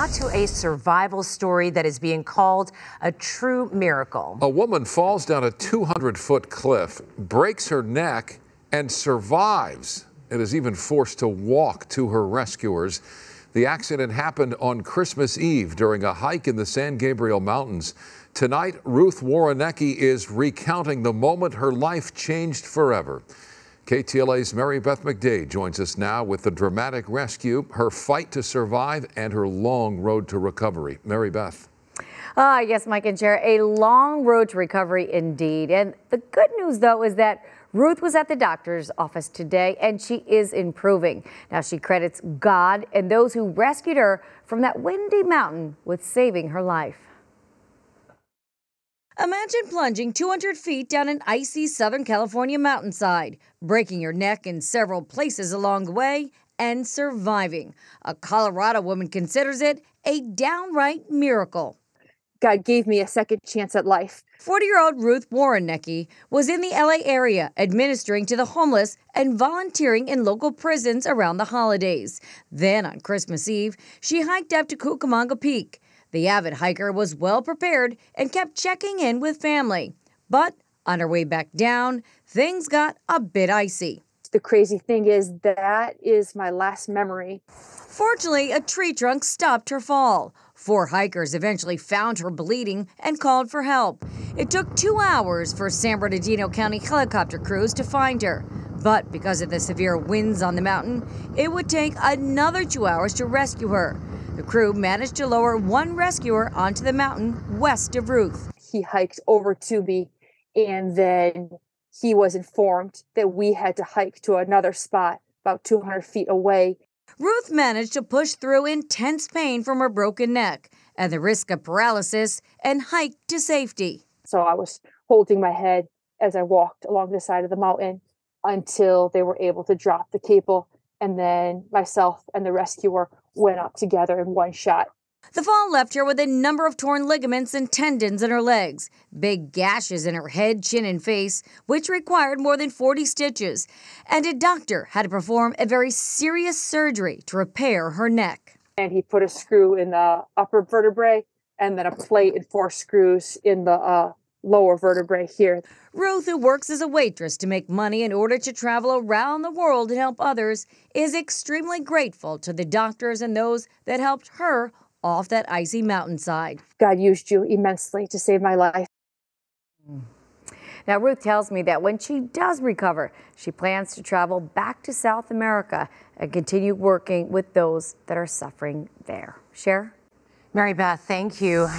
Now to a survival story that is being called a true miracle. A woman falls down a 200 foot cliff, breaks her neck, and survives. It is even forced to walk to her rescuers. The accident happened on Christmas Eve during a hike in the San Gabriel Mountains. Tonight, Ruth Warrenecki is recounting the moment her life changed forever. KTLA's Mary Beth McDade joins us now with the dramatic rescue, her fight to survive, and her long road to recovery. Mary Beth. Ah, uh, yes, Mike and Cher, a long road to recovery indeed. And the good news, though, is that Ruth was at the doctor's office today and she is improving. Now she credits God and those who rescued her from that windy mountain with saving her life. Imagine plunging 200 feet down an icy Southern California mountainside, breaking your neck in several places along the way, and surviving. A Colorado woman considers it a downright miracle. God gave me a second chance at life. 40 year old Ruth Warrenecki was in the LA area administering to the homeless and volunteering in local prisons around the holidays. Then on Christmas Eve, she hiked up to Cucamonga Peak. The avid hiker was well prepared and kept checking in with family. But on her way back down, things got a bit icy. The crazy thing is, that is my last memory. Fortunately, a tree trunk stopped her fall. Four hikers eventually found her bleeding and called for help. It took two hours for San Bernardino County helicopter crews to find her. But because of the severe winds on the mountain, it would take another two hours to rescue her. The crew managed to lower one rescuer onto the mountain west of Ruth. He hiked over to me, and then he was informed that we had to hike to another spot about 200 feet away. Ruth managed to push through intense pain from her broken neck and the risk of paralysis and hiked to safety. So I was holding my head as I walked along the side of the mountain until they were able to drop the cable. And then myself and the rescuer went up together in one shot. The fall left her with a number of torn ligaments and tendons in her legs, big gashes in her head, chin, and face, which required more than 40 stitches, and a doctor had to perform a very serious surgery to repair her neck. And he put a screw in the upper vertebrae and then a plate and four screws in the uh, lower vertebrae here. Ruth, who works as a waitress to make money in order to travel around the world and help others, is extremely grateful to the doctors and those that helped her off that icy mountainside. God used you immensely to save my life. Now, Ruth tells me that when she does recover, she plans to travel back to South America and continue working with those that are suffering there. Cher? Mary Beth, thank you.